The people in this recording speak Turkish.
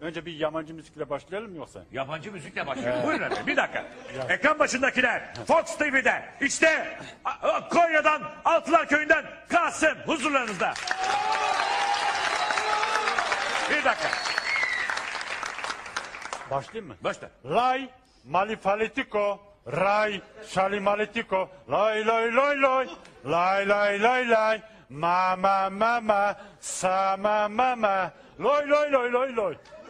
Önce bir yabancı müzikle başlayalım mı yoksa? Yabancı müzikle başlıyor. Buyurun efendim bir dakika. Ekran başındakiler Fox TV'de işte a- a- Konya'dan Altılar Köyü'nden Kasım huzurlarınızda. Bir dakika. Başlayayım mı? Başla. Lay malifalitiko, ray şalimaletiko, lay lay lay lay, lay lay lay lay, ma ma ma ma, sa ma ma ma, lay lay lay lay lay.